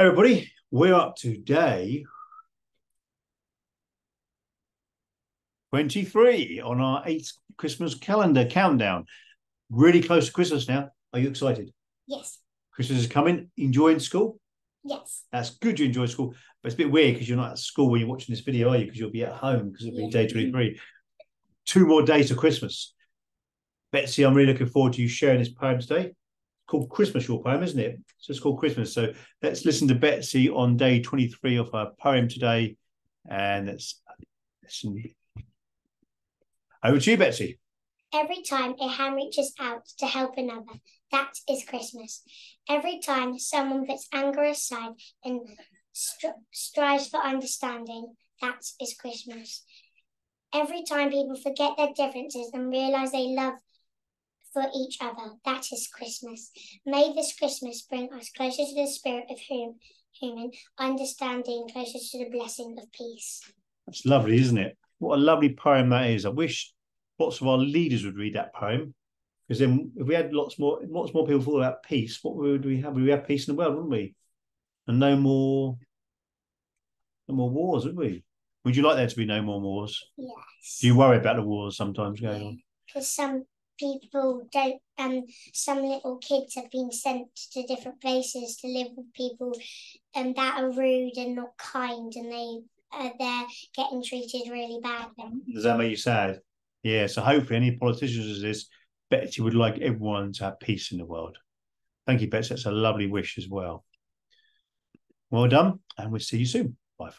everybody, we're up to day 23 on our eighth Christmas calendar countdown. Really close to Christmas now. Are you excited? Yes. Christmas is coming. Enjoying school? Yes. That's good you enjoy school, but it's a bit weird because you're not at school when you're watching this video, are you? Because you'll be at home because it'll be day 23. Two more days of Christmas. Betsy, I'm really looking forward to you sharing this poem today. Called Christmas, your poem, isn't it? So it's called Christmas. So let's listen to Betsy on day 23 of her poem today. And let's listen. Over to you, Betsy. Every time a hand reaches out to help another, that is Christmas. Every time someone puts anger aside and str- strives for understanding, that is Christmas. Every time people forget their differences and realize they love for each other, that is Christmas. May this Christmas bring us closer to the spirit of whom, human understanding, closer to the blessing of peace. That's lovely, isn't it? What a lovely poem that is. I wish lots of our leaders would read that poem. Because then if we had lots more lots more people thought about peace, what would we have? Would we have peace in the world, wouldn't we? And no more no more wars, would we? Would you like there to be no more wars? Yes. Do you worry about the wars sometimes going on? because some people don't um some little kids have been sent to different places to live with people um, that are rude and not kind and they uh, they're getting treated really badly Does that make you sad? Yeah, so hopefully any politicians as this, Betsy would like everyone to have peace in the world. Thank you, Betsy. That's a lovely wish as well. Well done, and we'll see you soon. Bye for now.